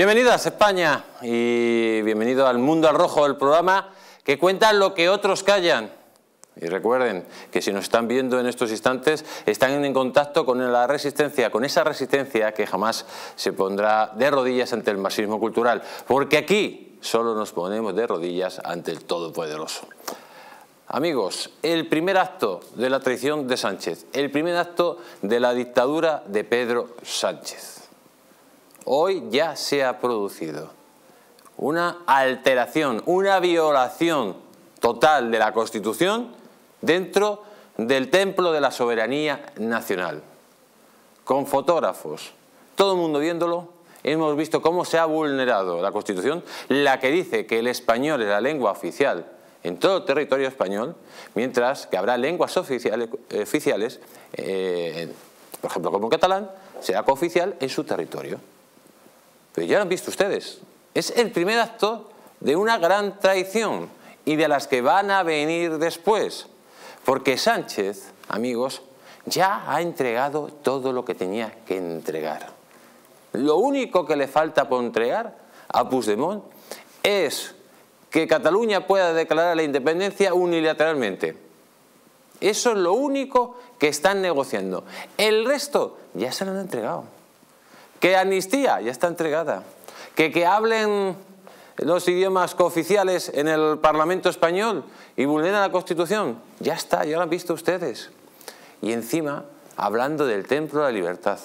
Bienvenidas España y bienvenido al Mundo al Rojo, el programa que cuenta lo que otros callan. Y recuerden que si nos están viendo en estos instantes, están en contacto con la resistencia, con esa resistencia que jamás se pondrá de rodillas ante el marxismo cultural, porque aquí solo nos ponemos de rodillas ante el Todopoderoso. Amigos, el primer acto de la traición de Sánchez, el primer acto de la dictadura de Pedro Sánchez hoy ya se ha producido una alteración, una violación total de la Constitución dentro del templo de la soberanía nacional. Con fotógrafos, todo el mundo viéndolo, hemos visto cómo se ha vulnerado la Constitución, la que dice que el español es la lengua oficial en todo el territorio español, mientras que habrá lenguas oficiales, eh, por ejemplo como el catalán, será cooficial en su territorio. Pero ya lo han visto ustedes. Es el primer acto de una gran traición y de las que van a venir después. Porque Sánchez, amigos, ya ha entregado todo lo que tenía que entregar. Lo único que le falta por entregar a Puigdemont es que Cataluña pueda declarar la independencia unilateralmente. Eso es lo único que están negociando. El resto ya se lo han entregado. Que amnistía ya está entregada. Que, que hablen los idiomas cooficiales en el Parlamento español y vulneran la Constitución, ya está, ya lo han visto ustedes. Y encima, hablando del templo de la libertad.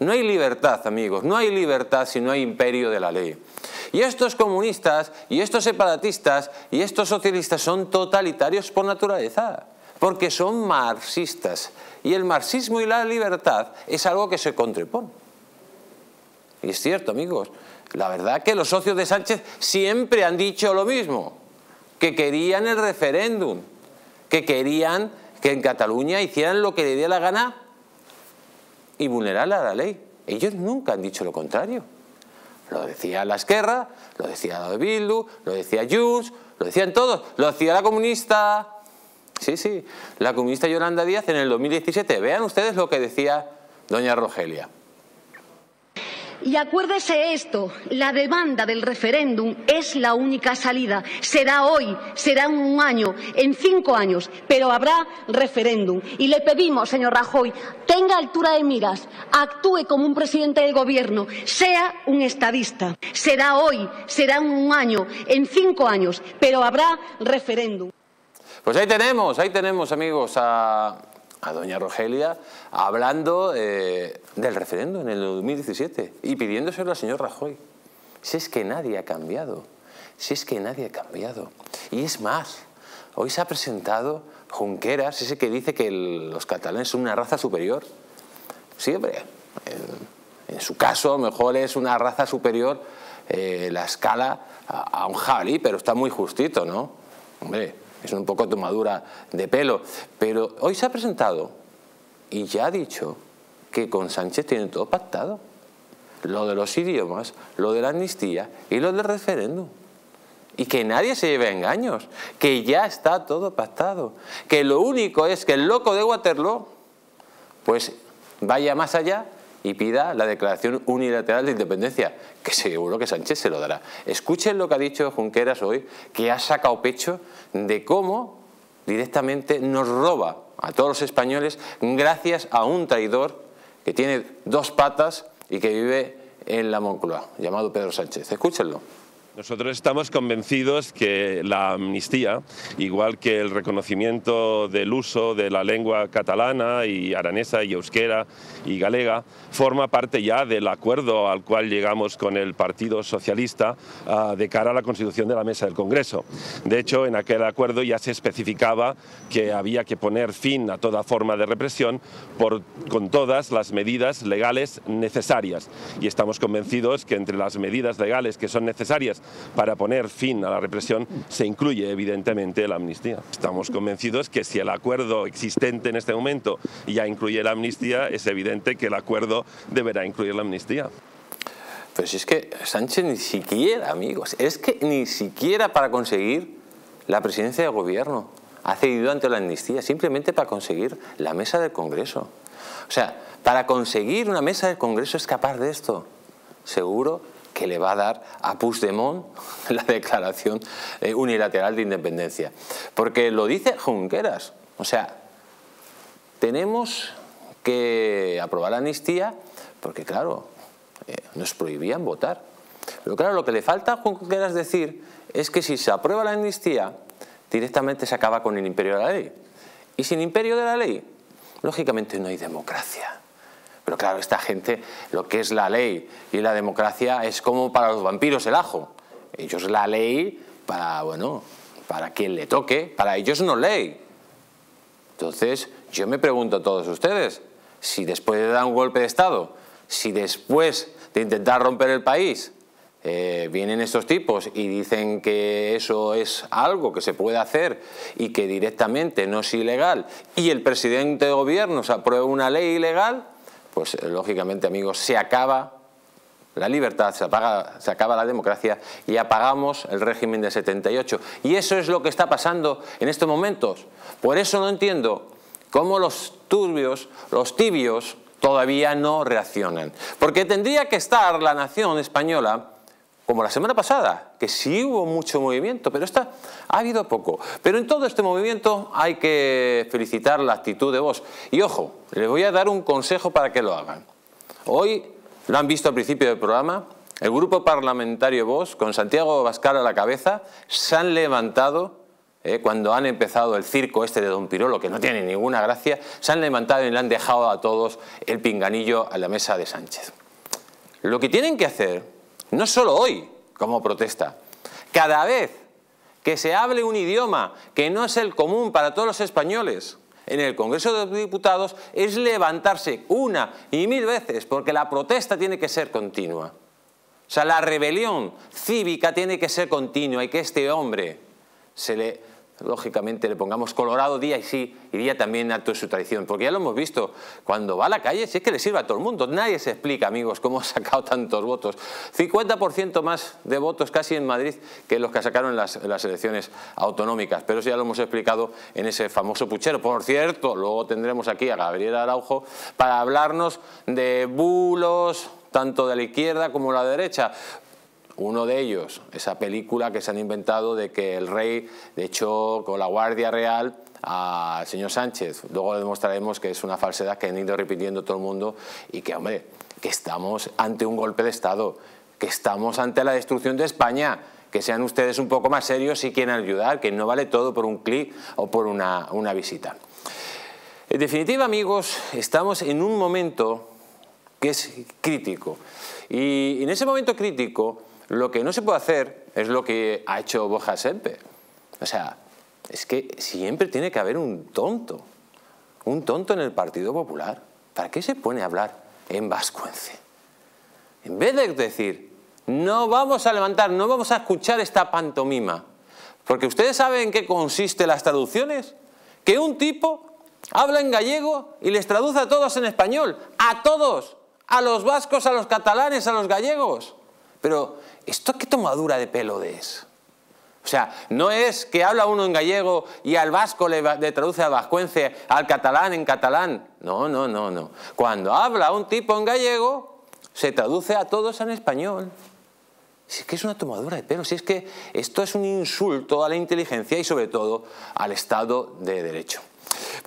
No hay libertad, amigos, no hay libertad si no hay imperio de la ley. Y estos comunistas, y estos separatistas, y estos socialistas son totalitarios por naturaleza, porque son marxistas. Y el marxismo y la libertad es algo que se contrapone. Y es cierto, amigos, la verdad que los socios de Sánchez siempre han dicho lo mismo, que querían el referéndum, que querían que en Cataluña hicieran lo que le diera la gana y vulnerar la ley. Ellos nunca han dicho lo contrario. Lo decía la Esquerra, lo decía la de Bildu, lo decía Junts, lo decían todos, lo decía la comunista... Sí, sí, la comunista Yolanda Díaz en el 2017. Vean ustedes lo que decía doña Rogelia. Y acuérdese esto, la demanda del referéndum es la única salida. Será hoy, será en un año, en cinco años, pero habrá referéndum. Y le pedimos, señor Rajoy, tenga altura de miras, actúe como un presidente del Gobierno, sea un estadista. Será hoy, será en un año, en cinco años, pero habrá referéndum. Pues ahí tenemos, ahí tenemos, amigos, a a doña Rogelia hablando eh, del referéndum en el 2017 y pidiéndoselo al señor Rajoy. Si es que nadie ha cambiado, si es que nadie ha cambiado. Y es más, hoy se ha presentado Junqueras, ese que dice que los catalanes son una raza superior. Siempre, en, su caso, mejor es una raza superior eh, la escala a, a un jabalí, pero está muy justito, ¿no? Hombre, es un poco tomadura de pelo, pero hoy se ha presentado y ya ha dicho que con Sánchez tiene todo pactado. Lo de los idiomas, lo de la amnistía y lo del referéndum. Y que nadie se lleve engaños, que ya está todo pactado. Que lo único es que el loco de Waterloo pues vaya más allá y pida la declaración unilateral de independencia, que seguro que Sánchez se lo dará. Escuchen lo que ha dicho Junqueras hoy, que ha sacado pecho de cómo directamente nos roba a todos los españoles gracias a un traidor que tiene dos patas y que vive en la Moncloa, llamado Pedro Sánchez. Escúchenlo. Nosotros estamos convencidos que la amnistía, igual que el reconocimiento del uso de la lengua catalana y aranesa y euskera y galega, forma parte ya del acuerdo al cual llegamos con el Partido Socialista ah, de cara a la constitución de la Mesa del Congreso. De hecho, en aquel acuerdo ya se especificaba que había que poner fin a toda forma de represión con todas las medidas legales necesarias. Y estamos convencidos que entre las medidas legales que son necesarias para poner fin a la represión se incluye evidentemente la amnistía. Estamos convencidos que si el acuerdo existente en este momento ya incluye la amnistía, es evidente que el acuerdo deberá incluir la amnistía. Pero si es que Sánchez ni siquiera, amigos, es que ni siquiera para conseguir la presidencia de gobierno ha cedido ante la amnistía, simplemente para conseguir la mesa del Congreso. O sea, para conseguir una mesa del Congreso es capaz de esto. Seguro que le va a dar a Puigdemont la declaración eh, unilateral de independencia. Porque lo dice Junqueras. O sea, tenemos que aprobar la amnistía porque, claro, eh, nos prohibían votar. Pero claro, lo que le falta a Junqueras decir es que si se aprueba la amnistía, directamente se acaba con el imperio de la ley. Y sin imperio de la ley, lógicamente no hay democracia. Pero claro, esta gente, lo que es la ley y la democracia es como para los vampiros el ajo. Ellos la ley para, bueno, para quien le toque, para ellos no ley. Entonces, yo me pregunto a todos ustedes, si después de dar un golpe de Estado, si después de intentar romper el país, eh, vienen estos tipos y dicen que eso es algo que se puede hacer y que directamente no es ilegal y el presidente de gobierno se aprueba una ley ilegal, pues eh, lógicamente amigos se acaba la libertad, se, se acaba la democracia y apagamos el régimen de 78. Y eso es lo que está pasando en estos momentos. Por eso no entiendo cómo los turbios, los tibios, todavía no reaccionan. Porque tendría que estar la nación española como la semana pasada, que sí hubo mucho movimiento, pero esta ha habido poco. Pero en todo este movimiento hay que felicitar la actitud de vos. Y ojo, les voy a dar un consejo para que lo hagan. Hoy, lo han visto al principio del programa, el grupo parlamentario Vos, con Santiago Bascar a la cabeza, se han levantado eh, cuando han empezado el circo este de Don Pirolo, que no tiene ninguna gracia, se han levantado y le han dejado a todos el pinganillo a la mesa de Sánchez. Lo que tienen que hacer no solo hoy, como protesta. Cada vez que se hable un idioma que no es el común para todos los españoles en el Congreso de los Diputados, es levantarse una y mil veces, porque la protesta tiene que ser continua. O sea, la rebelión cívica tiene que ser continua y que este hombre se le lógicamente le pongamos colorado día y sí y día también acto de su tradición, porque ya lo hemos visto, cuando va a la calle, si es que le sirve a todo el mundo, nadie se explica, amigos, cómo ha sacado tantos votos, 50% más de votos casi en Madrid que los que sacaron en las, elecciones autonómicas, pero eso ya lo hemos explicado en ese famoso puchero. Por cierto, luego tendremos aquí a Gabriel Araujo para hablarnos de bulos, tanto de la izquierda como de la derecha. Uno de ellos, esa película que se han inventado de que el rey, de hecho, con la Guardia Real al señor Sánchez. Luego demostraremos que es una falsedad que han ido repitiendo todo el mundo y que, hombre, que estamos ante un golpe de Estado, que estamos ante la destrucción de España, que sean ustedes un poco más serios si quieren ayudar, que no vale todo por un clic o por una visita. En definitiva, amigos, estamos en un momento que es crítico. Y en ese momento crítico lo que no se puede hacer es lo que ha hecho Boja Semper. O sea, es que siempre tiene que haber un tonto, un tonto en el Partido Popular. ¿Para qué se pone a hablar en vascuence? En vez de decir, no vamos a levantar, no vamos a escuchar esta pantomima, porque ustedes saben en qué consiste las traducciones, que un tipo habla en gallego y les traduce a todos en español, a todos, a los vascos, a los catalanes, a los gallegos. Pero ¿esto qué tomadura de pelo es? O sea, no es que habla uno en gallego y al vasco le, traduce a vascuence, al catalán en catalán. No, no, no, no. Cuando habla un tipo en gallego, se traduce a todos en español. Si es que es una tomadura de pelo, si es que esto es un insulto a la inteligencia y sobre todo al Estado de Derecho.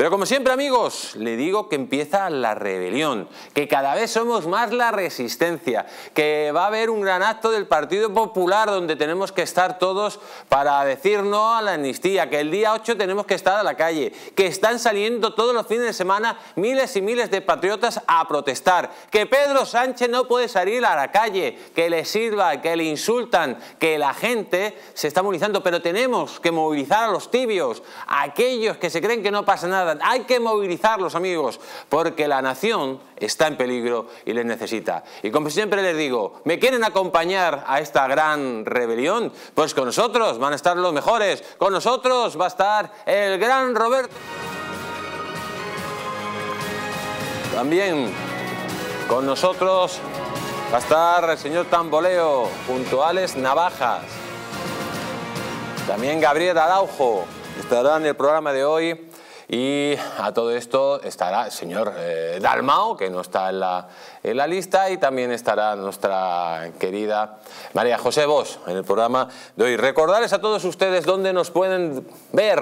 Pero como siempre amigos, le digo que empieza la rebelión, que cada vez somos más la resistencia, que va a haber un gran acto del Partido Popular donde tenemos que estar todos para decir no a la amnistía, que el día 8 tenemos que estar a la calle, que están saliendo todos los fines de semana miles y miles de patriotas a protestar, que Pedro Sánchez no puede salir a la calle, que le sirva, que le insultan, que la gente se está movilizando, pero tenemos que movilizar a los tibios, a aquellos que se creen que no pasa nada. Hay que movilizarlos, amigos, porque la nación está en peligro y les necesita. Y como siempre les digo, ¿me quieren acompañar a esta gran rebelión? Pues con nosotros van a estar los mejores. Con nosotros va a estar el gran Roberto. También con nosotros va a estar el señor Tamboleo, puntuales Navajas. También Gabriel Araujo estará en el programa de hoy Y a todo esto estará el señor eh, Dalmao, que no está en la, en la lista, y también estará nuestra querida María José Bosch en el programa de hoy. Recordarles a todos ustedes dónde nos pueden ver.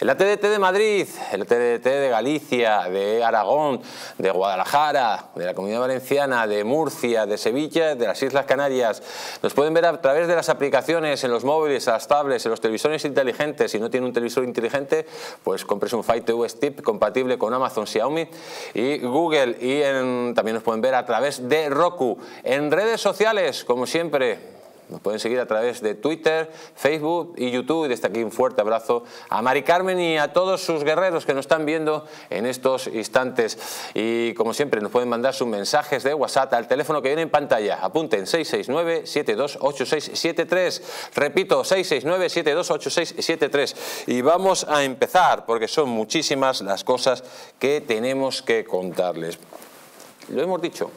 En la TDT de Madrid, en la TDT de Galicia, de Aragón, de Guadalajara, de la Comunidad Valenciana, de Murcia, de Sevilla, de las Islas Canarias. Nos pueden ver a través de las aplicaciones en los móviles, en las tablets, en los televisores inteligentes. Si no tiene un televisor inteligente, pues compres un Fire TV Stick compatible con Amazon, Xiaomi y Google. Y también nos pueden ver a través de Roku. En redes sociales, como siempre, nos pueden seguir a través de Twitter, Facebook y YouTube. Y desde aquí un fuerte abrazo a Mari Carmen y a todos sus guerreros que nos están viendo en estos instantes. Y como siempre, nos pueden mandar sus mensajes de WhatsApp al teléfono que viene en pantalla. Apunten 669-728673. Repito, 669-728673. Y vamos a empezar porque son muchísimas las cosas que tenemos que contarles. Lo hemos dicho.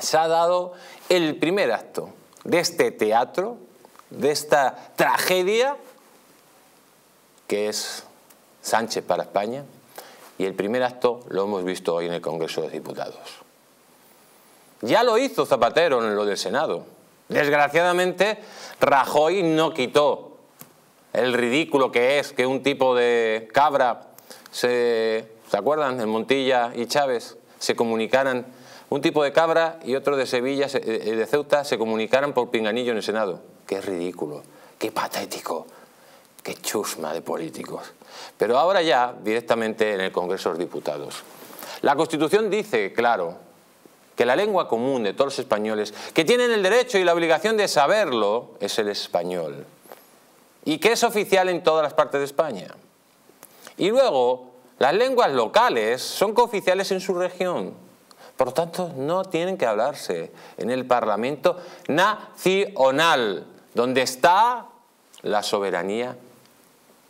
Se ha dado el primer acto de este teatro, de esta tragedia que es Sánchez para España y el primer acto lo hemos visto hoy en el Congreso de Diputados. Ya lo hizo Zapatero en lo del Senado. Desgraciadamente, Rajoy no quitó el ridículo que es que un tipo de cabra, se, ¿se acuerdan? En Montilla y Chávez se comunicaran un tipo de cabra y otro de Sevilla, eh, eh, de Ceuta, se comunicaran por pinganillo en el Senado. Qué ridículo, qué patético, qué chusma de políticos. Pero ahora ya, directamente en el Congreso de los Diputados. La Constitución dice, claro, que la lengua común de todos los españoles, que tienen el derecho y la obligación de saberlo, es el español. Y que es oficial en todas las partes de España. Y luego, las lenguas locales son cooficiales en su región. Por lo tanto, no tienen que hablarse en el Parlamento nacional, donde está la soberanía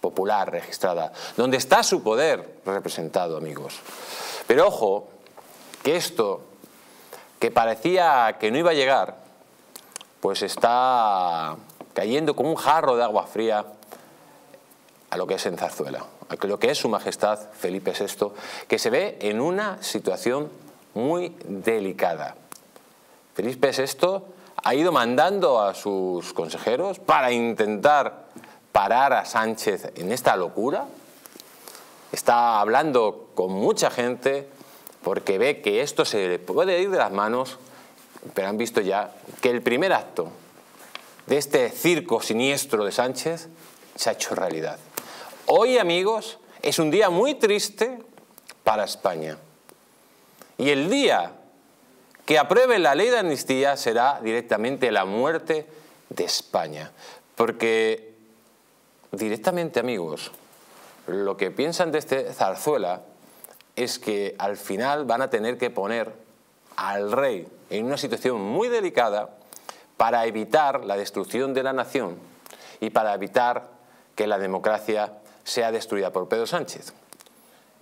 popular registrada, donde está su poder representado, amigos. Pero ojo, que esto, que parecía que no iba a llegar, pues está cayendo como un jarro de agua fría a lo que es en Zarzuela, lo que es su majestad Felipe VI, que se ve en una situación muy delicada. Felipe VI ha ido mandando a sus consejeros para intentar parar a Sánchez en esta locura. Está hablando con mucha gente porque ve que esto se le puede ir de las manos, pero han visto ya que el primer acto de este circo siniestro de Sánchez se ha hecho realidad. Hoy, amigos, es un día muy triste para España. Y el día que apruebe la ley de amnistía será directamente la muerte de España. Porque directamente, amigos, lo que piensan de este zarzuela es que al final van a tener que poner al rey en una situación muy delicada para evitar la destrucción de la nación y para evitar que la democracia sea destruida por Pedro Sánchez.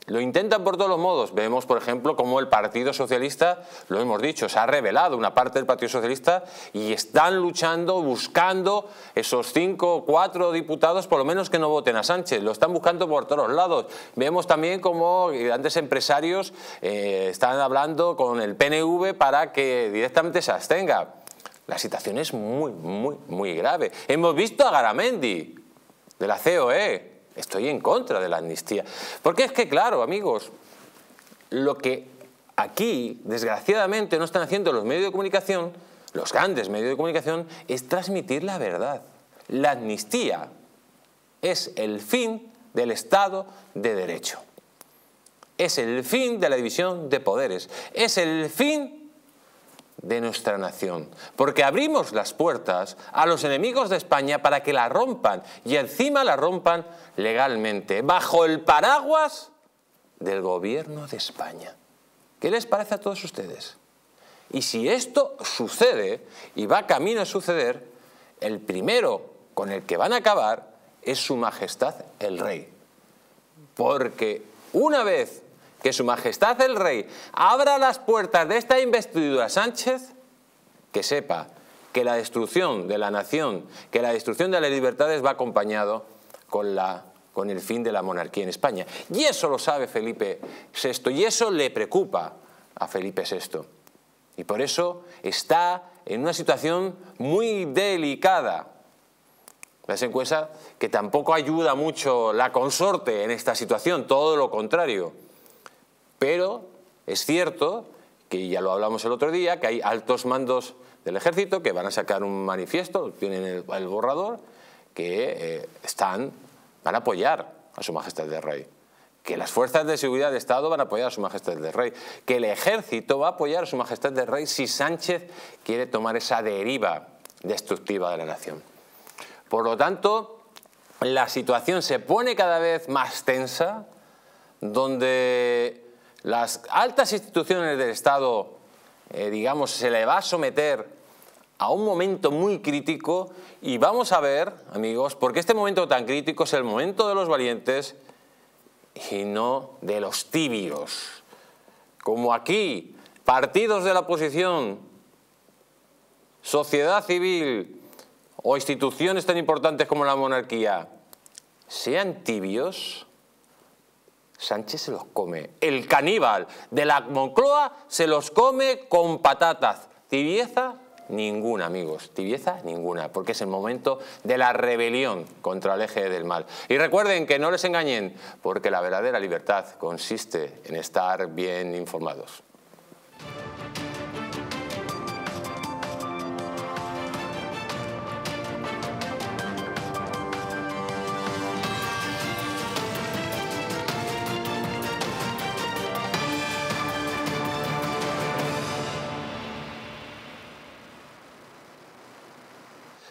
Lo intentan por todos los modos. Vemos, por ejemplo, cómo el Partido Socialista, lo hemos dicho, se ha revelado una parte del Partido Socialista y están luchando, buscando esos cinco o cuatro diputados, por lo menos que no voten a Sánchez. Lo están buscando por todos lados. Vemos también cómo grandes empresarios eh, están hablando con el PNV para que directamente se abstenga. La situación es muy, muy, muy grave. Hemos visto a Garamendi, de la COE, Estoy en contra de la amnistía. Porque es que, claro, amigos, lo que aquí, desgraciadamente, no están haciendo los medios de comunicación, los grandes medios de comunicación, es transmitir la verdad. La amnistía es el fin del Estado de Derecho. Es el fin de la división de poderes. Es el fin de nuestra nación, porque abrimos las puertas a los enemigos de España para que la rompan y encima la rompan legalmente, bajo el paraguas del gobierno de España. ¿Qué les parece a todos ustedes? Y si esto sucede y va camino a suceder, el primero con el que van a acabar es su majestad el rey. Porque una vez que Su Majestad el Rey abra las puertas de esta investidura Sánchez, que sepa que la destrucción de la nación, que la destrucción de las libertades va acompañado con la con el fin de la monarquía en España. Y eso lo sabe Felipe VI y eso le preocupa a Felipe VI. Y por eso está en una situación muy delicada. en cuenta que tampoco ayuda mucho la consorte en esta situación, todo lo contrario. Pero es cierto, que ya lo hablamos el otro día, que hay altos mandos del ejército que van a sacar un manifiesto, tienen el, borrador, que eh, están, van a apoyar a su majestad del rey que las fuerzas de seguridad de Estado van a apoyar a su majestad del rey, que el ejército va a apoyar a su majestad del rey si Sánchez quiere tomar esa deriva destructiva de la nación. Por lo tanto, la situación se pone cada vez más tensa, donde las altas instituciones del Estado, eh, digamos, se le va a someter a un momento muy crítico y vamos a ver, amigos, porque este momento tan crítico es el momento de los valientes y no de los tibios. Como aquí, partidos de la oposición, sociedad civil o instituciones tan importantes como la monarquía sean tibios, Sánchez se los come. El caníbal de la Moncloa se los come con patatas. Tibieza Ninguna, amigos, tibieza ninguna, porque es el momento de la rebelión contra el eje del mal. Y recuerden que no les engañen, porque la verdadera libertad consiste en estar bien informados.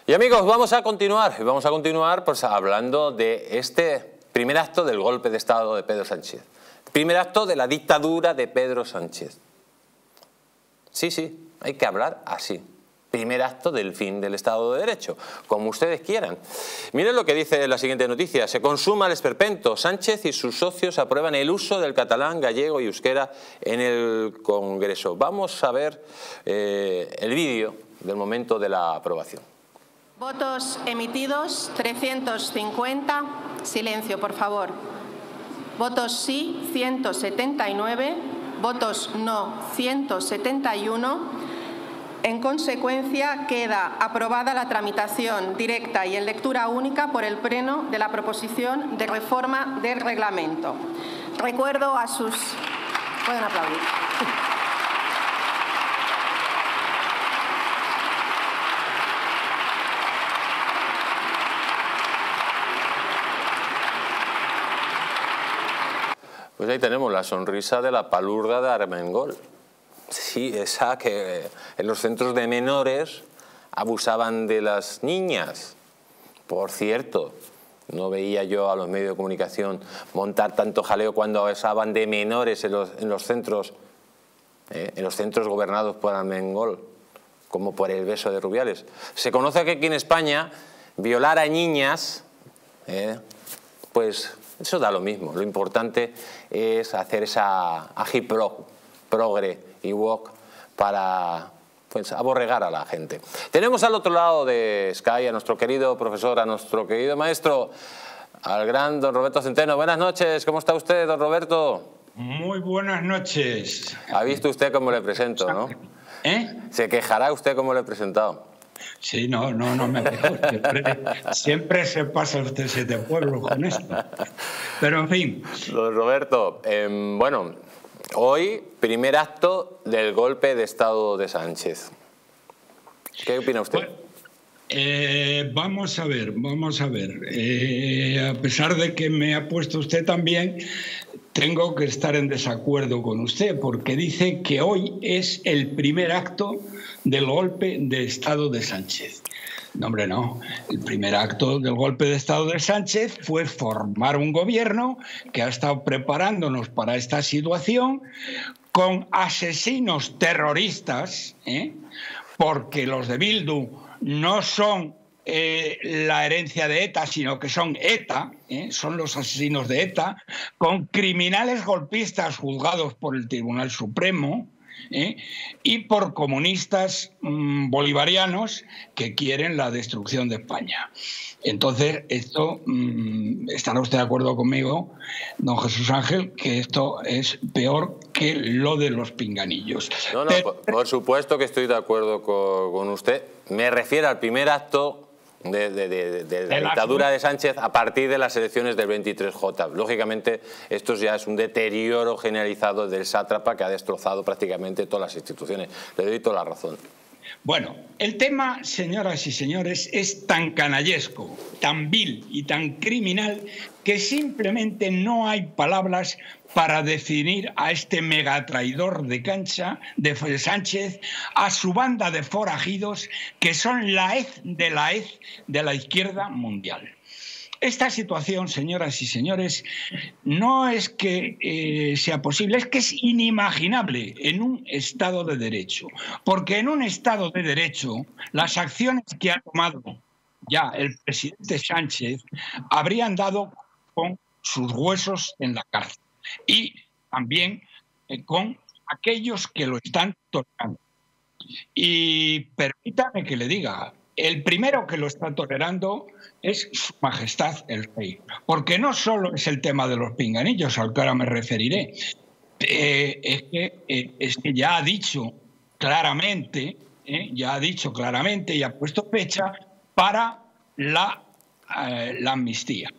Y amigos, vamos a continuar, vamos a continuar pues, hablando de este primer acto del golpe de Estado de Pedro Sánchez. Primer acto de la dictadura de Pedro Sánchez. Sí, sí, hay que hablar así. Primer acto del fin del Estado de Derecho, como ustedes quieran. Miren lo que dice la siguiente noticia. Se consuma el esperpento. Sánchez y sus socios aprueban el uso del catalán, gallego y euskera en el Congreso. Vamos a ver eh, el vídeo del momento de la aprobación. Votos emitidos 350. Silencio, por favor. Votos sí 179. Votos no 171. En consecuencia, queda aprobada la tramitación directa y en lectura única por el Pleno de la proposición de reforma del reglamento. Recuerdo a sus... Pueden aplaudir. Pues ahí tenemos la sonrisa de la palurda de Armengol. Sí, esa que en los centros de menores abusaban de las niñas. Por cierto, no veía yo a los medios de comunicación montar tanto jaleo cuando abusaban de menores en los, centros, eh, en los centros gobernados por Armengol, como por el beso de Rubiales. Se conoce que aquí en España violar a niñas, eh, pues eso da lo mismo. Lo importante es hacer esa agipro, progre y walk para pues, aborregar a la gente. Tenemos al otro lado de Sky a nuestro querido profesor, a nuestro querido maestro, al gran don Roberto Centeno. Buenas noches, ¿cómo está usted, don Roberto? Muy buenas noches. Ha visto usted cómo le presento, ¿no? ¿Eh? Se quejará usted cómo le he presentado. Sí, no, no, no me dejo. Siempre, se pasa usted siete pueblo con esto. Pero en fin. Don Roberto, em, bueno, hoy primer acto del golpe de Estado de Sánchez. ¿Qué opina usted? Eh, vamos a ver, vamos a ver. Eh, a pesar de que me ha puesto usted también, tengo que estar en desacuerdo con usted, porque dice que hoy es el primer acto del golpe de Estado de Sánchez. No, hombre, no. El primer acto del golpe de Estado de Sánchez fue formar un gobierno que ha estado preparándonos para esta situación con asesinos terroristas, ¿eh? porque los de Bildu no son eh, la herencia de ETA, sino que son ETA, ¿eh? son los asesinos de ETA, con criminales golpistas juzgados por el Tribunal Supremo, ¿eh? y por comunistas mm, bolivarianos que quieren la destrucción de España. Entonces, esto, mm, estará usted de acuerdo conmigo, don Jesús Ángel, que esto es peor que lo de los pinganillos. No, no, por, supuesto que estoy de acuerdo con usted. Me refiero al primer acto de, la dictadura de Sánchez a partir de las elecciones del 23J. Lógicamente, esto ya es un deterioro generalizado del sátrapa que ha destrozado prácticamente todas las instituciones. Le doy toda la razón. Bueno, el tema, señoras y señores, es tan canallesco, tan vil y tan criminal que simplemente no hay palabras para definir a este megatraidor de cancha de Sánchez, a su banda de forajidos que son la hez de la hez de la izquierda mundial. Esta situación, señoras y señores, no es que eh, sea posible, es que es inimaginable en un Estado de Derecho. Porque en un Estado de Derecho, las acciones que ha tomado ya el presidente Sánchez habrían dado con sus huesos en la cárcel y también eh, con aquellos que lo están tolerando. Y permítame que le diga, el primero que lo está tolerando es Su Majestad el Rey, porque no solo es el tema de los pinganillos, al que ahora me referiré, eh, es, que, eh, es que ya ha dicho claramente, ya ha dicho claramente y ha puesto fecha para la, la amnistía.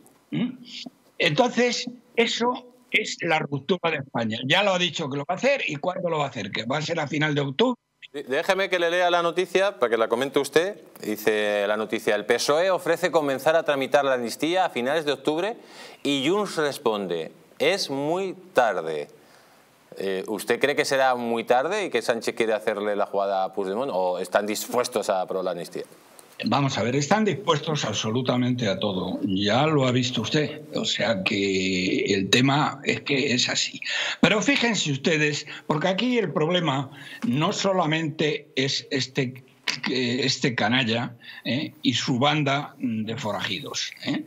Entonces, eso es la ruptura de España. Ya lo ha dicho que lo va a hacer y cuándo lo va a hacer, que va a ser a final de octubre. Déjeme que le lea la noticia para que la comente usted. Dice la noticia, el PSOE ofrece comenzar a tramitar la amnistía a finales de octubre y Junts responde, es muy tarde. Eh, ¿Usted cree que será muy tarde y que Sánchez quiere hacerle la jugada a Puigdemont o están dispuestos a aprobar la amnistía? Vamos a ver, están dispuestos absolutamente a todo. Ya lo ha visto usted. O sea que el tema es que es así. Pero fíjense ustedes, porque aquí el problema no solamente es este este canalla ¿eh? y su banda de forajidos. ¿eh?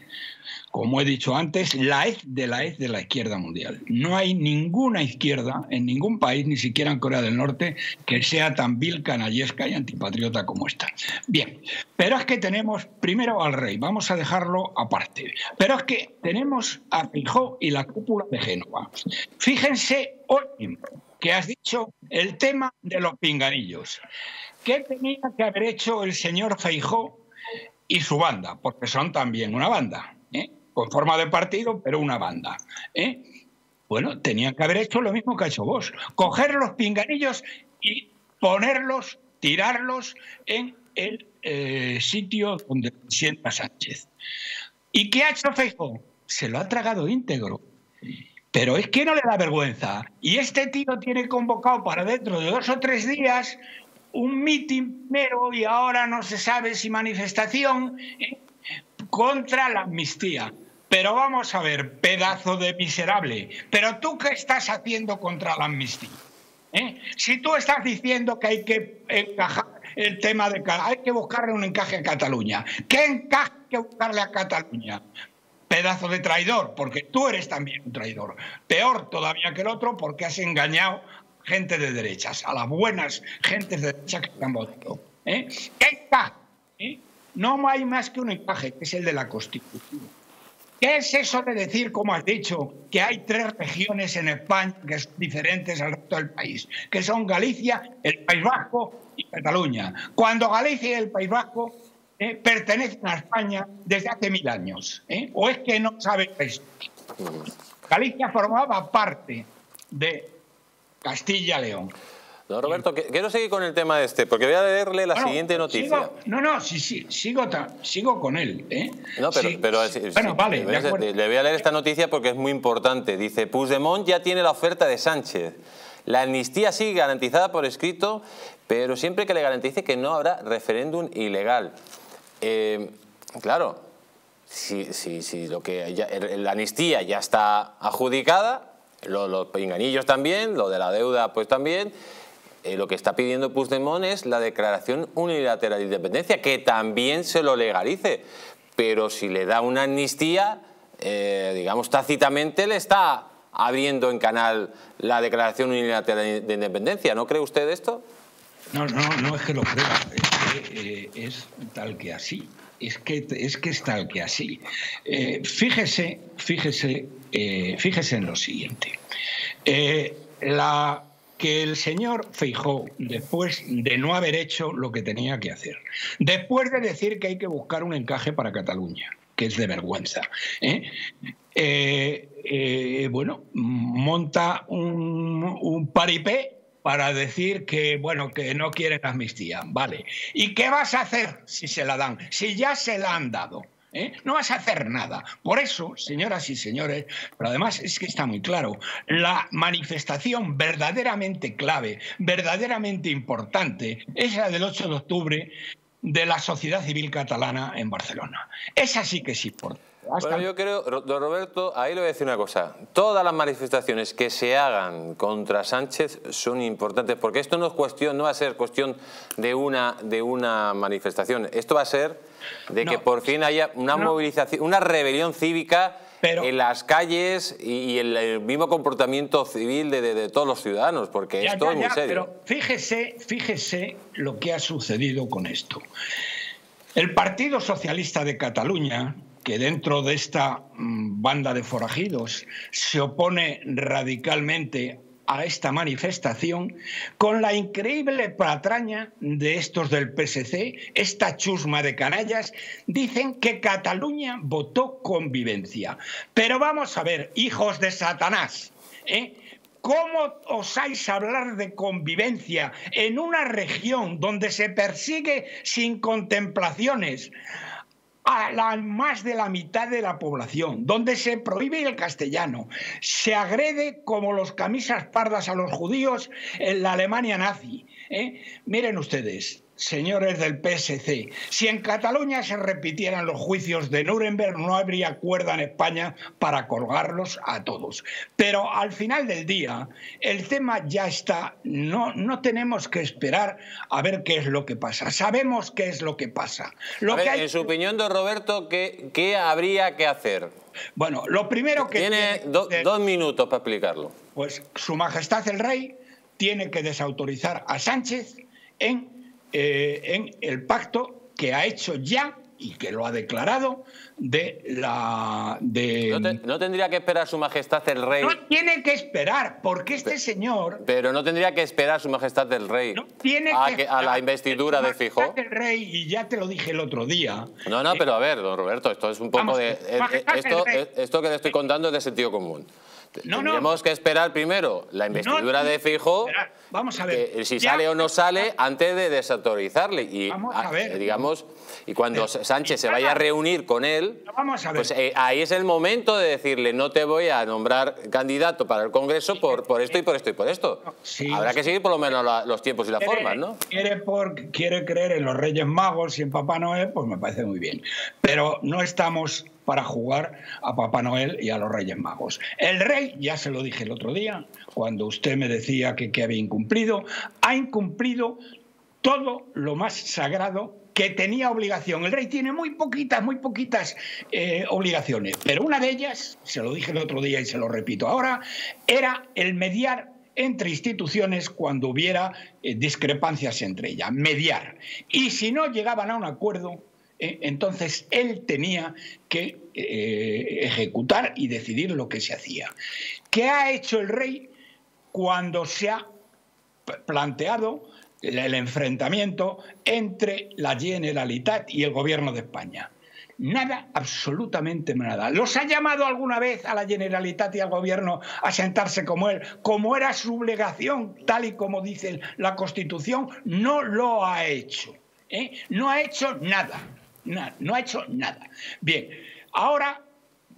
Como he dicho antes, la hez de la hez de la izquierda mundial. No hay ninguna izquierda en ningún país, ni siquiera en Corea del Norte, que sea tan vil, canallesca y antipatriota como esta. Bien, pero es que tenemos primero al rey, vamos a dejarlo aparte. Pero es que tenemos a Fijó y la cúpula de Génova. Fíjense hoy que has dicho el tema de los pinganillos. ¿Qué tenía que haber hecho el señor Feijó y su banda? Porque son también una banda con forma de partido, pero una banda. ¿eh? Bueno, tenían que haber hecho lo mismo que ha hecho vos, coger los pinganillos y ponerlos, tirarlos en el eh, sitio donde sienta Sánchez. ¿Y qué ha hecho Feijóo? Se lo ha tragado íntegro. Pero es que no le da vergüenza. Y este tío tiene convocado para dentro de dos o tres días un mitin primero y ahora no se sabe si manifestación ¿eh? contra la amnistía. Pero vamos a ver, pedazo de miserable, ¿pero tú qué estás haciendo contra la amnistía? ¿Eh? Si tú estás diciendo que hay que encajar el tema de... Hay que buscarle un encaje a Cataluña. ¿Qué encaje hay que buscarle a Cataluña? Pedazo de traidor, porque tú eres también un traidor. Peor todavía que el otro porque has engañado gente de derechas, a las buenas gentes de derechas que están votando. ¿Eh? ¿Qué encaje? ¿Eh? No hay más que un encaje, que es el de la Constitución. ¿Qué es eso de decir, como has dicho, que hay tres regiones en España que son diferentes al resto del país? Que son Galicia, el País Vasco y Cataluña. Cuando Galicia y el País Vasco eh, pertenecen a España desde hace mil años. ¿eh? ¿O es que no sabes eso? Galicia formaba parte de Castilla-León. Roberto, quiero seguir con el tema de este, porque voy a leerle la siguiente noticia. no, no, sí, sí, sigo, sigo con él. ¿eh? No, pero, bueno, vale, le voy a leer esta noticia porque es muy importante. Dice, Puigdemont ya tiene la oferta de Sánchez. La amnistía sigue garantizada por escrito, pero siempre que le garantice que no habrá referéndum ilegal. Eh, claro, si, si, lo que la amnistía ya está adjudicada, los pinganillos también, lo de la deuda pues también, eh, lo que está pidiendo Puigdemont es la declaración unilateral de independencia, que también se lo legalice. Pero si le da una amnistía, eh, digamos tácitamente le está abriendo en canal la declaración unilateral de independencia. ¿No cree usted esto? No, no, no es que lo crea, es que eh, es tal que así. Es que, es que es tal que así. Fíjese, fíjese, fíjese en lo siguiente. la que el señor Feijó, después de no haber hecho lo que tenía que hacer, después de decir que hay que buscar un encaje para Cataluña, que es de vergüenza, bueno, monta un, un paripé para decir que, bueno, que no quieren amnistía. Vale. ¿Y qué vas a hacer si se la dan? Si ya se la han dado. ¿Eh? No vas a hacer nada. Por eso, señoras y señores, pero además es que está muy claro, la manifestación verdaderamente clave, verdaderamente importante, es la del 8 de octubre de la sociedad civil catalana en Barcelona. Esa sí que es importante. Bueno, yo creo, don Roberto, ahí le voy a decir una cosa. Todas las manifestaciones que se hagan contra Sánchez son importantes porque esto no es cuestión, no va a ser cuestión de una, de una manifestación. Esto va a ser de que por fin haya una movilización, una rebelión cívica en las calles y, el, mismo comportamiento civil de, todos los ciudadanos, porque esto es muy serio. Pero fíjese, fíjese lo que ha sucedido con esto. El Partido Socialista de Cataluña que dentro de esta mm, banda de forajidos se opone radicalmente a esta manifestación con la increíble patraña de estos del PSC, esta chusma de canallas, dicen que Cataluña votó convivencia. Pero vamos a ver, hijos de Satanás, ¿eh? ¿Cómo osáis hablar de convivencia en una región donde se persigue sin contemplaciones a la, más de la mitad de la población, donde se prohíbe el castellano, se agrede como los camisas pardas a los judíos en la Alemania nazi. ¿eh? Miren ustedes, señores del PSC, si en Cataluña se repitieran los juicios de Nuremberg, no habría cuerda en España para colgarlos a todos. Pero al final del día, el tema ya está, no, no tenemos que esperar a ver qué es lo que pasa. Sabemos qué es lo que pasa. Lo que En su opinión, don Roberto, ¿qué, ¿qué, habría que hacer? Bueno, lo primero que... Tiene, dos minutos para explicarlo. Pues Su Majestad el Rey tiene que desautorizar a Sánchez en eh, en el pacto que ha hecho ya y que lo ha declarado de la de no, tendría que esperar su majestad el rey. No tiene que esperar porque este señor pero no tendría que esperar su majestad el rey no tiene a, que, a la investidura de Fijó. el rey y ya te lo dije el otro día no no pero a ver don Roberto esto es un poco de eh, esto, esto que le estoy contando es de sentido común. No, Tendríamos que esperar primero la investidura de Fijo, vamos a ver. si sale o no sale, antes de desautorizarle. Y, vamos a ver. digamos, y cuando Sánchez se vaya a reunir con él, pues eh, ahí es el momento de decirle no te voy a nombrar candidato para el Congreso por, por esto y por esto y por esto. Habrá que seguir por lo menos los tiempos y las formas, ¿no? Quiere, por, quiere creer en los Reyes Magos y en Papá Noel, pues me parece muy bien. Pero no estamos para jugar a Papá Noel y a los Reyes Magos. El rey, ya se lo dije el otro día, cuando usted me decía que, que había incumplido, ha incumplido todo lo más sagrado que tenía obligación. El rey tiene muy poquitas, muy poquitas eh, obligaciones, pero una de ellas, se lo dije el otro día y se lo repito ahora, era el mediar entre instituciones cuando hubiera eh, discrepancias entre ellas, mediar. Y si no llegaban a un acuerdo, eh, entonces él tenía que ejecutar y decidir lo que se hacía. ¿Qué ha hecho el rey cuando se ha planteado el enfrentamiento entre la Generalitat y el gobierno de España? Nada, absolutamente nada. ¿Los ha llamado alguna vez a la Generalitat y al gobierno a sentarse como él, como era su obligación, tal y como dice la Constitución? No lo ha hecho. ¿eh? No ha hecho nada no ha hecho nada. Bien, ahora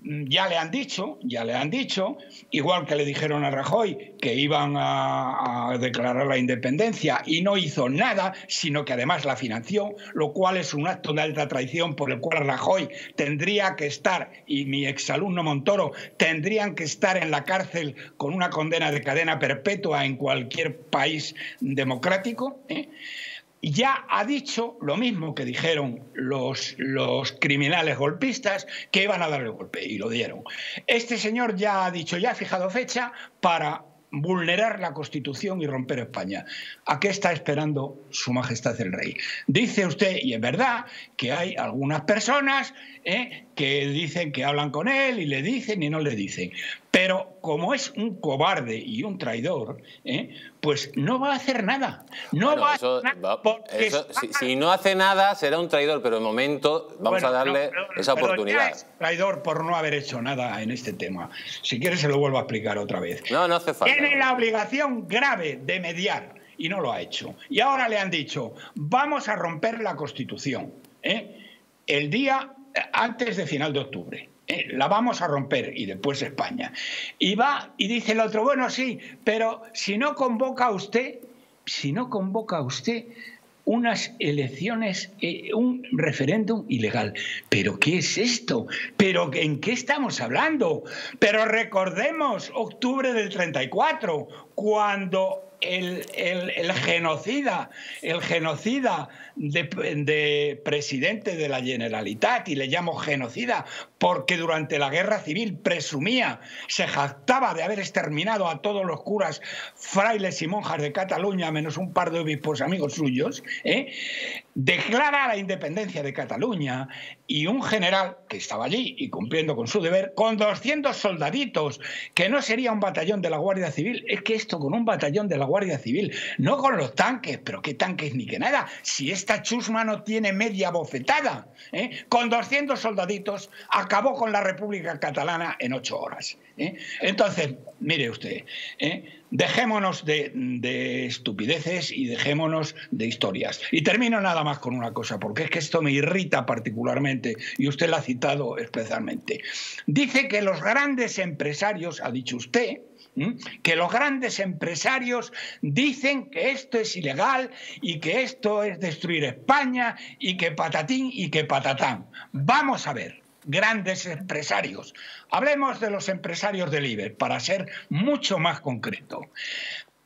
ya le han dicho, ya le han dicho, igual que le dijeron a Rajoy que iban a, declarar la independencia y no hizo nada, sino que además la financió, lo cual es un acto de alta traición por el cual Rajoy tendría que estar, y mi exalumno Montoro, tendrían que estar en la cárcel con una condena de cadena perpetua en cualquier país democrático. ¿eh? Ya ha dicho lo mismo que dijeron los, criminales golpistas, que iban a darle golpe, y lo dieron. Este señor ya ha dicho, ya ha fijado fecha para vulnerar la Constitución y romper España. ¿A qué está esperando Su Majestad el Rey? Dice usted, y es verdad, que hay algunas personas ¿eh? Que dicen que hablan con él y le dicen y no le dicen. Pero como es un cobarde y un traidor, ¿eh? pues no va a hacer nada. No va a hacer nada. si, no hace nada, será un traidor, pero de momento vamos a darle esa oportunidad. es traidor por no haber hecho nada en este tema. Si quiere, se lo vuelvo a explicar otra vez. No, no hace falta. Tiene la obligación grave de mediar y no lo ha hecho. Y ahora le han dicho, vamos a romper la Constitución. ¿eh? El día antes de final de octubre. Eh, la vamos a romper y después España. Y va y dice el otro, bueno, sí, pero si no convoca usted, si no convoca usted unas elecciones, eh, un referéndum ilegal. ¿Pero qué es esto? ¿Pero en qué estamos hablando? Pero recordemos octubre del 34, cuando el, genocida, el genocida de, presidente de la Generalitat, y le llamo genocida porque durante la guerra civil presumía, se jactaba de haber exterminado a todos los curas, frailes y monjas de Cataluña, menos un par de obispos amigos suyos, ¿eh? declara la independencia de Cataluña y un general que estaba allí y cumpliendo con su deber, con 200 soldaditos, que no sería un batallón de la Guardia Civil, es que esto con un batallón de la Guardia Civil, no con los tanques, pero qué tanques ni qué nada, si esta chusma no tiene media bofetada, ¿eh? con 200 soldaditos acabó con la República Catalana en ocho horas. ¿eh? Entonces, mire usted, ¿eh? dejémonos de, estupideces y dejémonos de historias. Y termino nada más con una cosa, porque es que esto me irrita particularmente y usted lo ha citado especialmente. Dice que los grandes empresarios, ha dicho usted, que los grandes empresarios dicen que esto es ilegal y que esto es destruir España y que patatín y que patatán. Vamos a ver grandes empresarios. Hablemos de los empresarios del IBER, para ser mucho más concreto.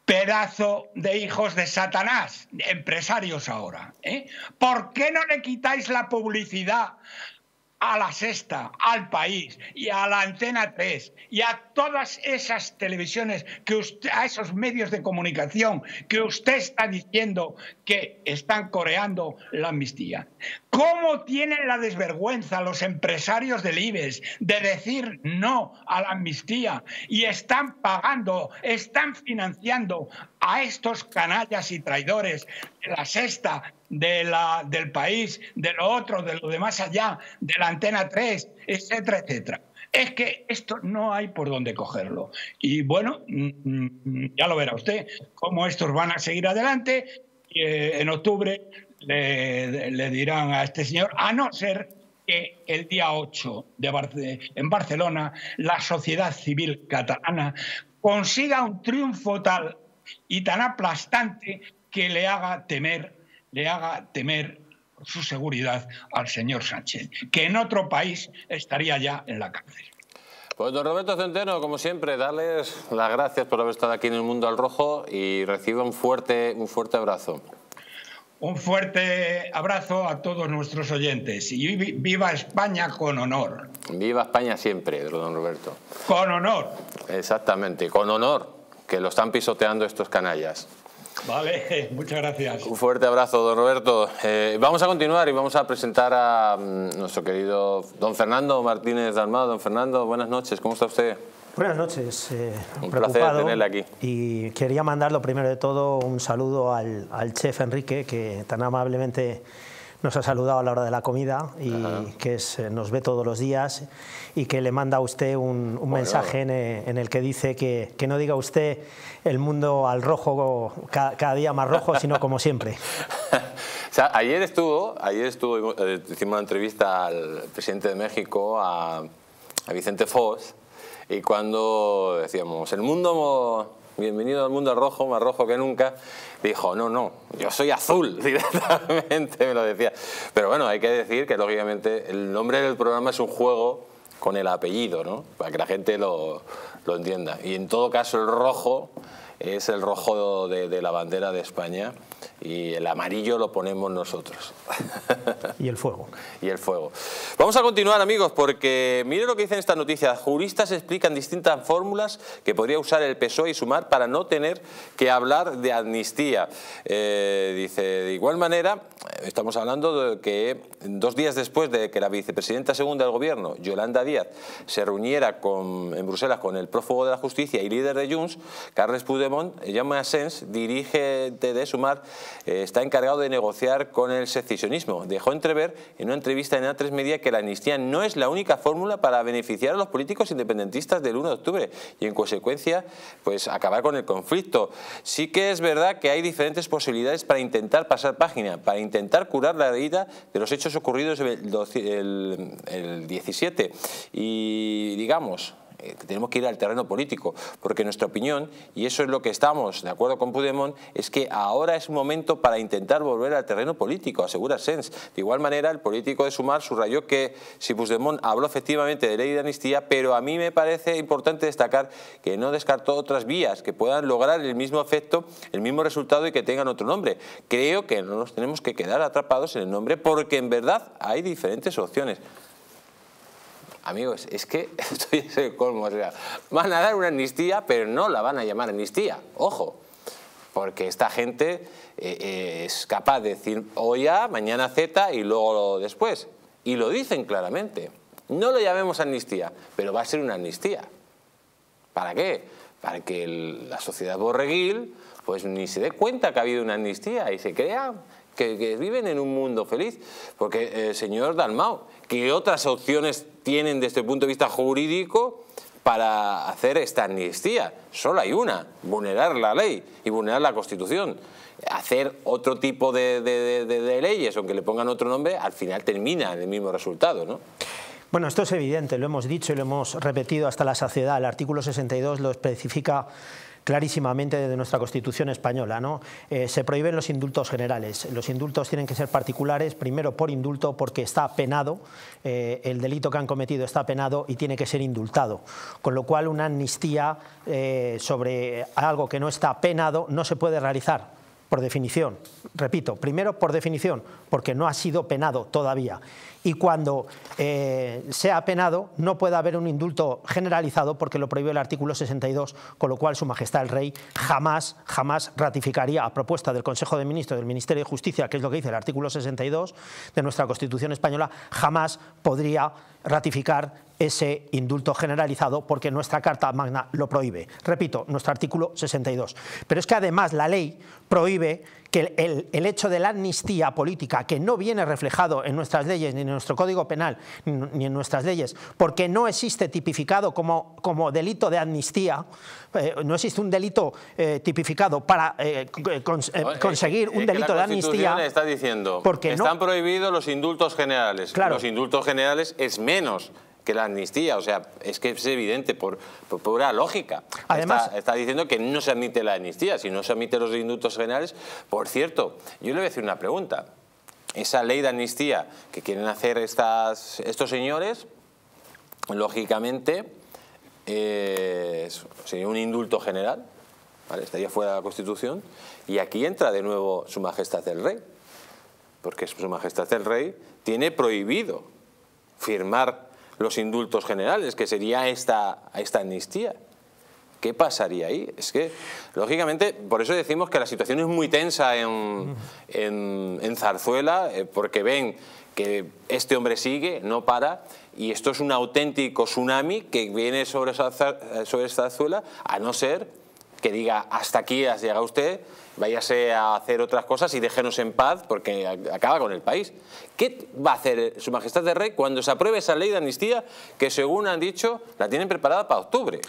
Pedazo de hijos de Satanás, empresarios ahora. ¿eh? ¿Por qué no le quitáis la publicidad a la Sexta, al País y a la Antena 3 y a todas esas televisiones, que usted, a esos medios de comunicación que usted está diciendo que están coreando la amnistía. ¿Cómo tienen la desvergüenza los empresarios del IBEX de decir no a la amnistía y están pagando, están financiando a estos canallas y traidores de la sexta, de la, del país, de lo otro, de lo de más allá, de la antena 3, etcétera, etcétera? Es que esto no hay por dónde cogerlo. Y bueno, mm, mm, ya lo verá usted, cómo estos van a seguir adelante. Eh, en octubre le, dirán a este señor, a no ser que el día 8 de en Barcelona la sociedad civil catalana consiga un triunfo tal y tan aplastante que le haga temer, le haga temer su seguridad al señor Sánchez, que en otro país estaría ya en la cárcel. Pues don Roberto Centeno, como siempre, darles las gracias por haber estado aquí en el Mundo al Rojo y reciba un fuerte, un fuerte abrazo. Un fuerte abrazo a todos nuestros oyentes y viva España con honor. Viva España siempre, don Roberto. Con honor. Exactamente, con honor, que lo están pisoteando estos canallas. Vale, muchas gracias. Un fuerte abrazo, don Roberto. Eh, vamos a continuar y vamos a presentar a mm, nuestro querido don Fernando Martínez Dalmado. Don Fernando, buenas noches, ¿cómo está usted? Buenas noches. Eh, un placer tenerle aquí. Y quería mandarlo primero de todo un saludo al, al chef Enrique, que tan amablemente nos ha saludado a la hora de la comida y que eh, nos ve todos los días y que le manda a usted un, mensaje eh, en, el que dice que, que, no diga usted el mundo al rojo cada, día más rojo, sino como siempre. o sea, ayer estuvo, ayer estuvo, eh, hicimos una entrevista al presidente de México, a, a Vicente Fox, y cuando decíamos, el mundo bienvenido al mundo rojo, más rojo que nunca, dijo, no, no, yo soy azul, directamente me lo decía. Pero bueno, hay que decir que lógicamente el nombre del programa es un juego con el apellido, ¿no? Para que la gente lo, lo entienda. Y en todo caso el rojo es el rojo de, la bandera de España y el amarillo lo ponemos nosotros. Y el fuego. y el fuego. Vamos a continuar, amigos, porque mire lo que dicen esta noticia. Juristas explican distintas fórmulas que podría usar el PSOE y Sumar para no tener que hablar de amnistía. Eh, dice, de igual manera, estamos hablando de que dos días después de que la vicepresidenta segunda del gobierno, Yolanda Díaz, se reuniera con, en Bruselas con el prófugo de la justicia y líder de Junts, Carles Puigdemont, llama a Sens, dirigente de Sumar, eh, está encargado de negociar con el secesionismo. Dejó entrever en una entrevista en A3 Media que la amnistía no es la única fórmula para beneficiar a los políticos independentistas del 1 de octubre y en consecuencia pues acabar con el conflicto. Sí que es verdad que hay diferentes posibilidades para intentar pasar página, para intentar curar la herida de los hechos ocurridos el, el 17 y digamos tenemos que ir al terreno político, porque nuestra opinión, y eso es lo que estamos de acuerdo con Puigdemont, es que ahora es un momento para intentar volver al terreno político, asegura Sens. De igual manera, el político de Sumar subrayó que si Puigdemont habló efectivamente de ley de amnistía, pero a mí me parece importante destacar que no descartó otras vías que puedan lograr el mismo efecto, el mismo resultado y que tengan otro nombre. Creo que no nos tenemos que quedar atrapados en el nombre porque en verdad hay diferentes opciones. Amigos, es que estoy en el colmo. van a dar una amnistía, pero no la van a llamar amnistía. Ojo, porque esta gente eh, eh, es capaz de decir hoy A, mañana Z y luego después. Y lo dicen claramente. No lo llamemos amnistía, pero va a ser una amnistía. ¿Para qué? Para que la sociedad borreguil pues ni se dé cuenta que ha habido una amnistía y se crea que, viven en un mundo feliz. Porque, eh, señor Dalmau, ¿qué otras opciones tienen desde el punto de vista jurídico para hacer esta amnistía? Solo hay una, vulnerar la ley y vulnerar la Constitución. Hacer otro tipo de, leyes, aunque le pongan otro nombre, al final termina en el mismo resultado, ¿no? Bueno, esto es evidente, lo hemos dicho y lo hemos repetido hasta la saciedad. El artículo 62 lo especifica clarísimamente de nuestra Constitución española. ¿no? Eh, se prohíben los indultos generales. Los indultos tienen que ser particulares, primero por indulto porque está penado, eh, el delito que han cometido está penado y tiene que ser indultado. Con lo cual una amnistía eh, sobre algo que no está penado no se puede realizar por definición. Repito, primero por definición, porque no ha sido penado todavía. Y cuando eh, sea penado, no puede haber un indulto generalizado porque lo prohíbe el artículo 62, con lo cual Su Majestad el Rey jamás, jamás ratificaría, a propuesta del Consejo de Ministros del Ministerio de Justicia, que es lo que dice el artículo 62 de nuestra Constitución española, jamás podría ratificar ese indulto generalizado porque nuestra Carta Magna lo prohíbe. Repito, nuestro artículo 62. Pero es que además la ley prohíbe que el, hecho de la amnistía política, que no viene reflejado en nuestras leyes, ni en nuestro Código Penal, ni en nuestras leyes, porque no existe tipificado como, como delito de amnistía, eh, no existe un delito eh, tipificado para eh, conseguir un delito de amnistía. está diciendo porque están prohibidos los indultos generales. Los indultos generales es menos que la amnistía, o sea, es que es evidente por, pura lógica. Además, está, diciendo que no se admite la amnistía, si no se admiten los indultos generales. Por cierto, yo le voy a decir una pregunta. Esa ley de amnistía que quieren hacer estas, estos señores, lógicamente, sería un indulto general, estaría fuera de la Constitución, y aquí entra de nuevo Su Majestad el Rey, porque Su Majestad el Rey tiene prohibido firmar los indultos generales, que sería esta, esta amnistía. ¿Qué pasaría ahí? Es que, lógicamente, por eso decimos que la situación es muy tensa en, en, Zarzuela, eh, porque ven que este hombre sigue, no para, y esto es un auténtico tsunami que viene sobre, sobre Zarzuela, a no ser que diga, hasta aquí has llegado usted, váyase a hacer otras cosas y déjenos en paz porque acaba con el país. ¿Qué va a hacer Su Majestad de Rey cuando se apruebe esa ley de amnistía que, según han dicho, la tienen preparada para octubre?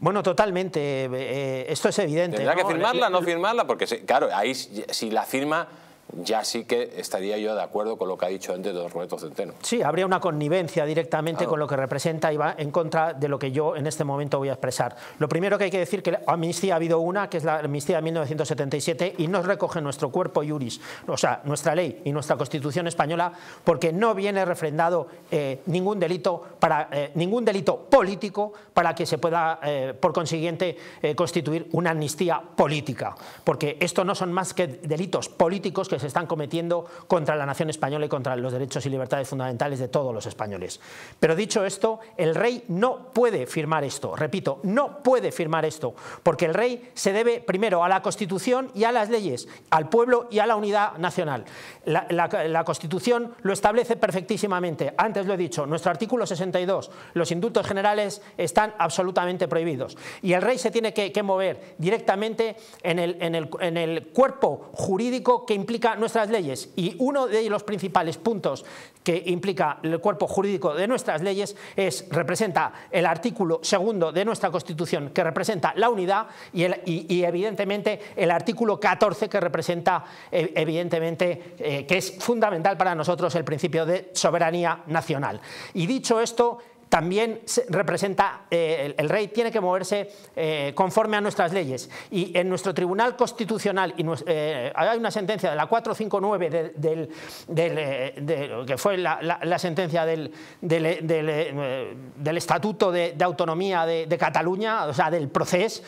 Bueno, totalmente. Eh, esto es evidente. ¿Tendrá que firmarla, no firmarla? Porque, claro, ahí si la firma ya sí que estaría yo de acuerdo con lo que ha dicho antes don Roberto Centeno. Sí, habría una connivencia directamente con lo que representa y va en contra de lo que yo en este momento voy a expresar. Lo primero que hay que decir que la amnistía ha habido una, que es la amnistía de 1977, y no recoge nuestro cuerpo iuris, o sea, nuestra ley y nuestra Constitución española, porque no viene refrendado eh, ningún delito para eh, ningún delito político para que se pueda, eh, por consiguiente, constituir una amnistía política, porque esto no son más que delitos políticos que se están cometiendo contra la nación española y contra los derechos y libertades fundamentales de todos los españoles. Pero dicho esto, el rey no puede firmar esto, repito, no puede firmar esto, porque el rey se debe primero a la Constitución y a las leyes, al pueblo y a la unidad nacional. La, Constitución lo establece perfectísimamente. Antes lo he dicho, nuestro artículo 62, los indultos generales están absolutamente prohibidos. Y el rey se tiene que, mover directamente en el, en, el, en el cuerpo jurídico que implica nuestras leyes y uno de los principales puntos que implica el cuerpo jurídico de nuestras leyes es, representa el artículo segundo de nuestra Constitución que representa la unidad y, evidentemente el artículo 14 que representa eh, evidentemente eh, que es fundamental para nosotros el principio de soberanía nacional. Y dicho esto, también representa, eh, el, rey tiene que moverse eh, conforme a nuestras leyes. Y en nuestro Tribunal Constitucional, y, eh, hay una sentencia de la 459, del, que fue la, sentencia del, del Estatuto de, Autonomía de, Cataluña, o sea, del proceso,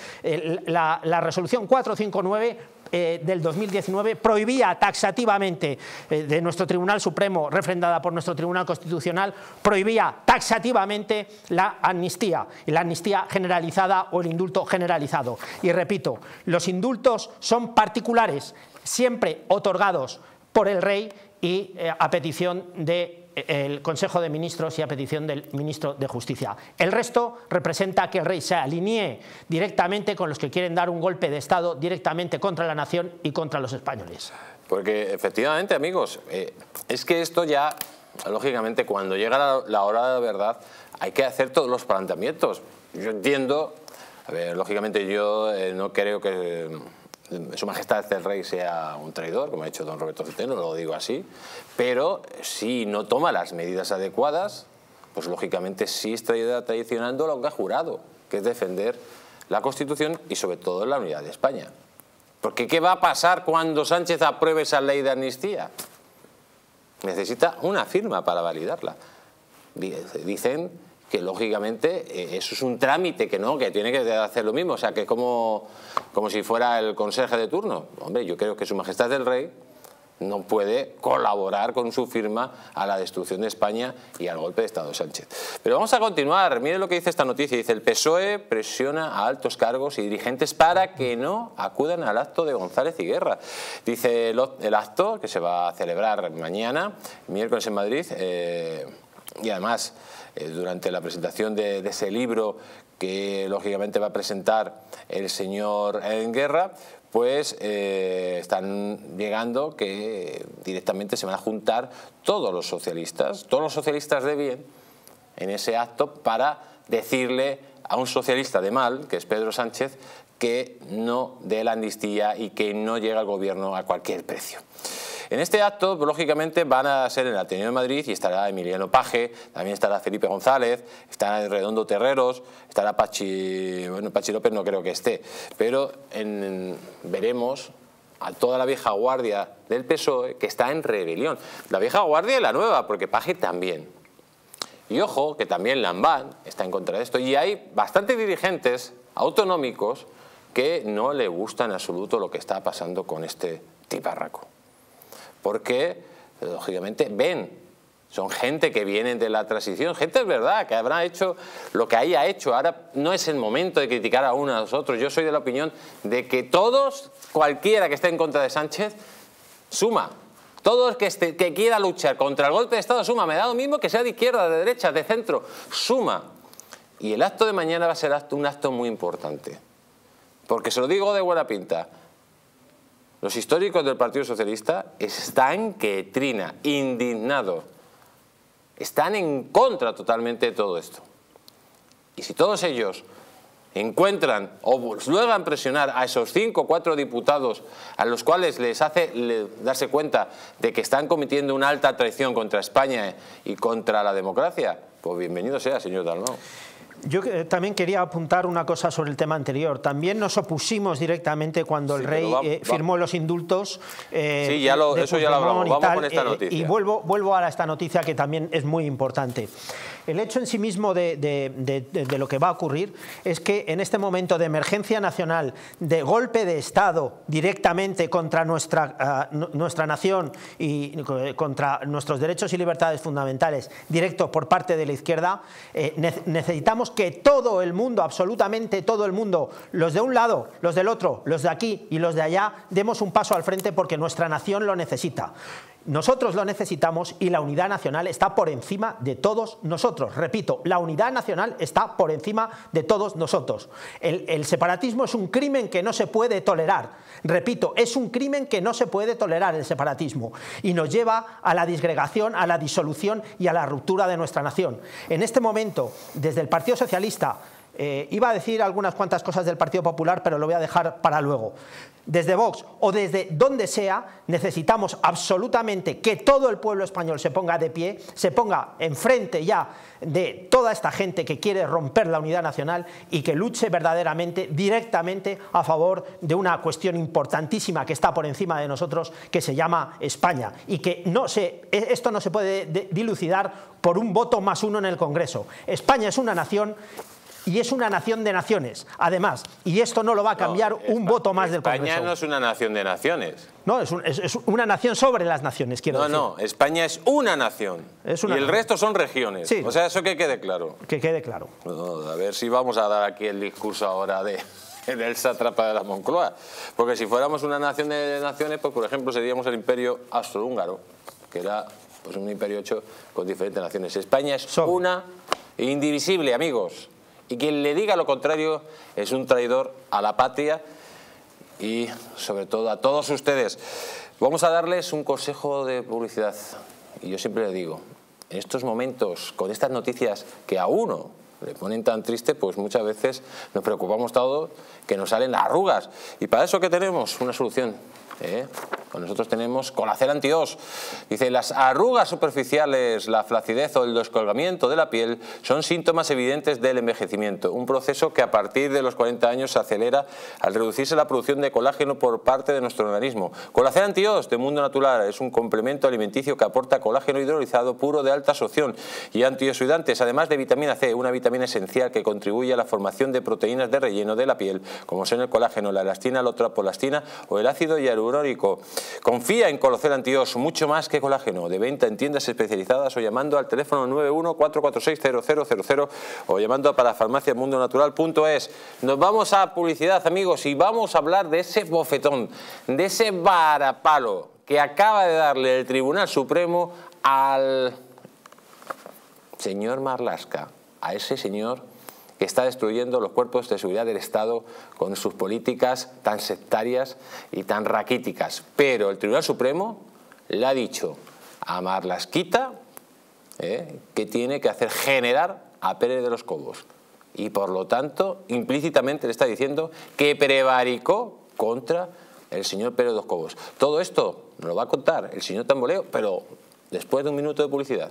la, la resolución 459 eh, del 2019 prohibía taxativamente eh, de nuestro Tribunal Supremo, refrendada por nuestro Tribunal Constitucional, prohibía taxativamente la amnistía, la amnistía generalizada o el indulto generalizado. Y repito, los indultos son particulares, siempre otorgados por el rey y eh, a petición de el Consejo de Ministros y a petición del Ministro de Justicia. El resto representa que el rey se alinee directamente con los que quieren dar un golpe de Estado directamente contra la nación y contra los españoles. Porque efectivamente, amigos, eh, es que esto ya, lógicamente, cuando llega la, hora de la verdad, hay que hacer todos los planteamientos. Yo entiendo, a ver, lógicamente yo eh, no creo que su Majestad el Rey sea un traidor, como ha dicho don Roberto Centeno, lo digo así, pero si no toma las medidas adecuadas, pues lógicamente sí estaría traicionando lo que ha jurado, que es defender la Constitución y sobre todo la unidad de España. Porque ¿qué va a pasar cuando Sánchez apruebe esa ley de amnistía? Necesita una firma para validarla. Dicen que lógicamente eh, eso es un trámite que no, que tiene que hacer lo mismo, o sea, que como, como si fuera el conserje de turno. Hombre, yo creo que Su Majestad del Rey no puede colaborar con su firma a la destrucción de España y al golpe de Estado de Sánchez. Pero vamos a continuar. Mire lo que dice esta noticia. Dice, el PSOE presiona a altos cargos y dirigentes para que no acudan al acto de González y Guerra. Dice el, acto que se va a celebrar mañana, miércoles en Madrid, eh, y además eh, durante la presentación de, ese libro que lógicamente va a presentar el señor en guerra, pues eh, están llegando que directamente se van a juntar todos los socialistas, todos los socialistas de bien, en ese acto para decirle a un socialista de mal, que es Pedro Sánchez, que no dé la amnistía y que no llegue al gobierno a cualquier precio. En este acto, lógicamente, van a ser en el Ateneo de Madrid y estará Emiliano Paje, también estará Felipe González, estará Redondo Terreros, estará Pachi, bueno, Pachi López no creo que esté, pero veremos a toda la vieja guardia del PSOE que está en rebelión. La vieja guardia y la nueva, porque Paje también. Y ojo, que también Lambán está en contra de esto. Y hay bastantes dirigentes autonómicos que no le gusta en absoluto lo que está pasando con este tiparraco porque, lógicamente, ven, son gente que viene de la transición, gente es verdad, que habrá hecho lo que haya hecho. Ahora no es el momento de criticar a uno a los otros. Yo soy de la opinión de que todos, cualquiera que esté en contra de Sánchez, suma. Todo el que, que quiera luchar contra el golpe de Estado suma. Me da lo mismo que sea de izquierda, de derecha, de centro. Suma. Y el acto de mañana va a ser un acto muy importante. Porque se lo digo de buena pinta. Los históricos del Partido Socialista están que trina, indignados. Están en contra totalmente de todo esto. Y si todos ellos encuentran o logran presionar a esos cinco o cuatro diputados a los cuales les hace darse cuenta de que están cometiendo una alta traición contra España y contra la democracia, pues bienvenido sea, señor Dalmau. Yo eh, también quería apuntar una cosa sobre el tema anterior. También nos opusimos directamente cuando el rey eh, firmó los indultos. Eh, sí, ya lo, eso ya lo hablamos. Vamos con esta noticia. y vuelvo, vuelvo a esta noticia que también es muy importante. El hecho en sí mismo de, lo que va a ocurrir es que en este momento de emergencia nacional, de golpe de Estado directamente contra nuestra, ah, nuestra nación y contra nuestros derechos y libertades fundamentales, directo por parte de la izquierda, eh, necesitamos que todo el mundo, absolutamente todo el mundo, los de un lado, los del otro, los de aquí y los de allá, demos un paso al frente porque nuestra nación lo necesita. Nosotros lo necesitamos y la unidad nacional está por encima de todos nosotros. Repito, la unidad nacional está por encima de todos nosotros. El, separatismo es un crimen que no se puede tolerar. Repito, es un crimen que no se puede tolerar el separatismo y nos lleva a la disgregación, a la disolución y a la ruptura de nuestra nación. En este momento, desde el Partido Socialista, eh, iba a decir algunas cuantas cosas del Partido Popular, pero lo voy a dejar para luego desde Vox o desde donde sea, necesitamos absolutamente que todo el pueblo español se ponga de pie, se ponga enfrente ya de toda esta gente que quiere romper la unidad nacional y que luche verdaderamente, directamente a favor de una cuestión importantísima que está por encima de nosotros, que se llama España. Y que no se, esto no se puede dilucidar por un voto más uno en el Congreso. España es una nación y es una nación de naciones, además, y esto no lo va a cambiar un voto más del Congreso. España no es una nación de naciones. No, es, una nación sobre las naciones, quiero decir. No, no, España es una nación. y el resto son regiones. O sea, eso que quede claro. Que quede claro. a ver si vamos a dar aquí el discurso ahora de del sátrapa de la Moncloa. Porque si fuéramos una nación de naciones, pues por ejemplo seríamos el imperio austrohúngaro, que era pues, un imperio hecho con diferentes naciones. España es una indivisible, amigos. Y quien le diga lo contrario es un traidor a la patria y sobre todo a todos ustedes. Vamos a darles un consejo de publicidad. Y yo siempre le digo, en estos momentos, con estas noticias que a uno le ponen tan triste, pues muchas veces nos preocupamos todo que nos salen las arrugas. Y para eso que tenemos una solución ¿eh? Pues nosotros tenemos colacel antios. Dice, las arrugas superficiales, la flacidez o el descolgamiento de la piel son síntomas evidentes del envejecimiento, un proceso que a partir de los 40 años se acelera al reducirse la producción de colágeno por parte de nuestro organismo. Colacel antios de Mundo Natural es un complemento alimenticio que aporta colágeno hidrolizado puro de alta absorción y antioxidantes, además de vitamina C, una vitamina esencial que contribuye a la formación de proteínas de relleno de la piel, como son el colágeno, la elastina, la otrapolastina o el ácido Confía en Colocel Antios, mucho más que colágeno, de venta en tiendas especializadas o llamando al teléfono 91-446-0000 o llamando a parafarmaciamundonatural.es. Nos vamos a publicidad, amigos, y vamos a hablar de ese bofetón, de ese varapalo que acaba de darle el Tribunal Supremo al señor Marlasca, a ese señor que está destruyendo los cuerpos de seguridad del Estado con sus políticas tan sectarias y tan raquíticas. Pero el Tribunal Supremo le ha dicho a Marlasquita eh, que tiene que hacer generar a Pérez de los Cobos. Y por lo tanto, implícitamente le está diciendo que prevaricó contra el señor Pérez de los Cobos. Todo esto nos lo va a contar el señor Tamboleo, pero después de un minuto de publicidad.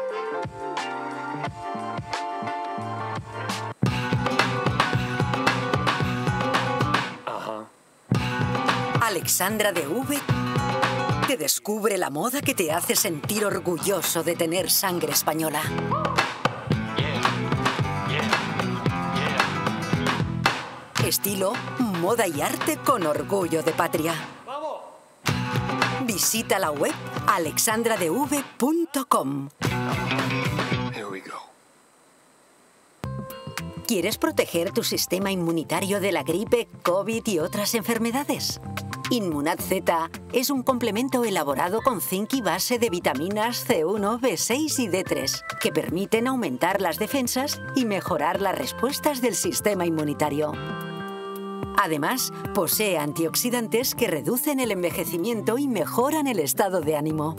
Alexandra de V te descubre la moda que te hace sentir orgulloso de tener sangre española. estilo, moda y arte con orgullo de patria. Visita la web alexandradev.com. ¿Quieres proteger tu sistema inmunitario de la gripe, COVID y otras enfermedades? Inmunad Z es un complemento elaborado con zinc y base de vitaminas C1, B6 y D3 que permiten aumentar las defensas y mejorar las respuestas del sistema inmunitario. Además, posee antioxidantes que reducen el envejecimiento y mejoran el estado de ánimo.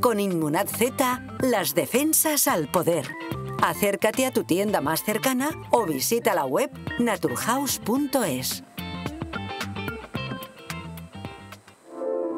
Con Inmunad Z, las defensas al poder. Acércate a tu tienda más cercana o visita la web naturhaus.es.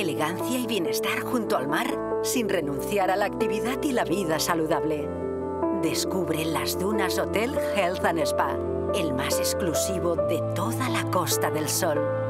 elegancia y bienestar junto al mar sin renunciar a la actividad y la vida saludable. Descubre las Dunas Hotel Health and Spa, el más exclusivo de toda la Costa del Sol.